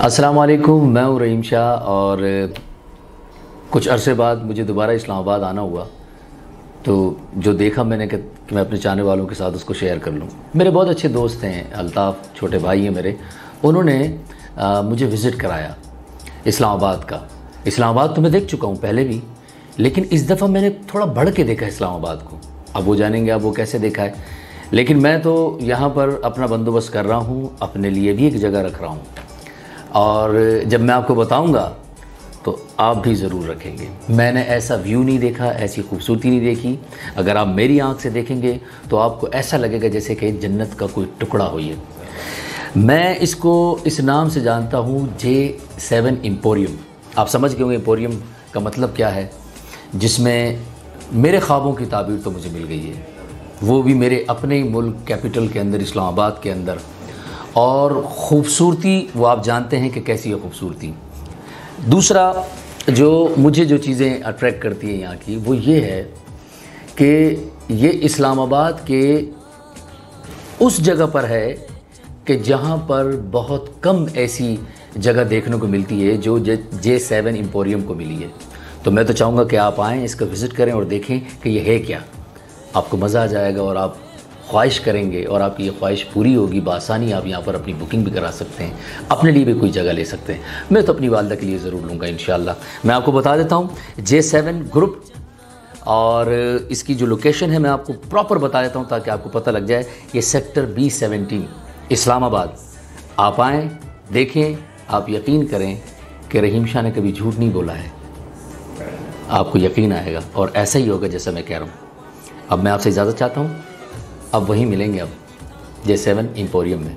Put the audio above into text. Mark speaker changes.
Speaker 1: السلام علیکم، میں ہوں رحیم شاہ اور کچھ عرصے بعد مجھے دوبارہ اسلام آباد آنا ہوا، تو جو دیکھا میں نے کہ میں اپنے چاہنے والوں کے ساتھ اس کو شیئر کر لوں۔ میرے بہت اچھے دوست ہیں، الطاف، چھوٹے بھائی ہیں میرے، انہوں نے مجھے وزٹ کرایا اسلام آباد کا۔ اسلام آباد تو میں دیکھ چکا ہوں پہلے بھی، لیکن اس دفعہ میں نے تھوڑا بڑھ کے دیکھا اسلام آباد کو۔ اب وہ جانیں گے اب وہ کیسے دیکھا ہے۔ لیکن میں تو یہاں پر اپنا بندوبست کر رہا ہوں، اپنے لیے بھی ایک جگہ رکھ رہا ہوں۔ اور جب میں آپ کو بتاؤں گا تو آپ بھی ضرور رکھیں گے۔ میں نے ایسا ویو نہیں دیکھا، ایسی خوبصورتی نہیں دیکھی۔ اگر آپ میری آنکھ سے دیکھیں گے تو آپ کو ایسا لگے گا جیسے کہ جنت کا کوئی ٹکڑا ہو یہ میں اس کو، اس نام سے جانتا ہوں جے سیون امپوریم آپ سمجھ گئے ہوں گے امپوریم کا مطلب کیا ہے؟ جس میں میرے خوابوں کی تعبیر تو مجھے مل گئی ہے۔ وہ بھی میرے اپنے ہی ملک کیپٹل کے اندر، اسلام آباد کے اندر۔ اور خوبصورتی وہ آپ جانتے ہیں کہ کیسی ہے خوبصورتی۔ دوسرا جو مجھے جو چیزیں اٹریکٹ کرتی ہیں یہاں کی وہ یہ ہے کہ یہ اسلام آباد کے اس جگہ پر ہے کہ جہاں پر بہت کم ایسی جگہ دیکھنے کو ملتی ہے جو جے سیون امپوریم کو ملی ہے۔ تو میں تو چاہوں گا کہ آپ آئیں اس کا وزٹ کریں اور دیکھیں کہ یہ ہے کیا۔ آپ کو مزہ آ جائے گا اور آپ خواہش کریں گے اور آپ کی یہ خواہش پوری ہوگی بآسانی آپ یہاں پر اپنی بکنگ بھی کرا سکتے ہیں، اپنے لیے بھی کوئی جگہ لے سکتے ہیں۔ میں تو اپنی والدہ کے لیے ضرور لوں گا انشاءاللہ۔ میں آپ کو بتا دیتا ہوں جے سیون گروپ اور اس کی جو لوکیشن ہے، میں آپ کو پراپر بتا دیتا ہوں تاکہ آپ کو پتہ لگ جائے۔ یہ سیکٹر بی سیونٹین اسلام آباد۔ آپ آئیں، دیکھیں، آپ یقین کریں کہ رحیم شاہ نے کبھی جھوٹ نہیں بولا ہے۔ آپ کو یقین آئے گا اور ایسا ہی ہوگا جیسا میں کہہ رہا ہوں۔ اب میں آپ سے اجازت چاہتا ہوں اب وہیں ملیں گے اب جے سیون امپوریم میں۔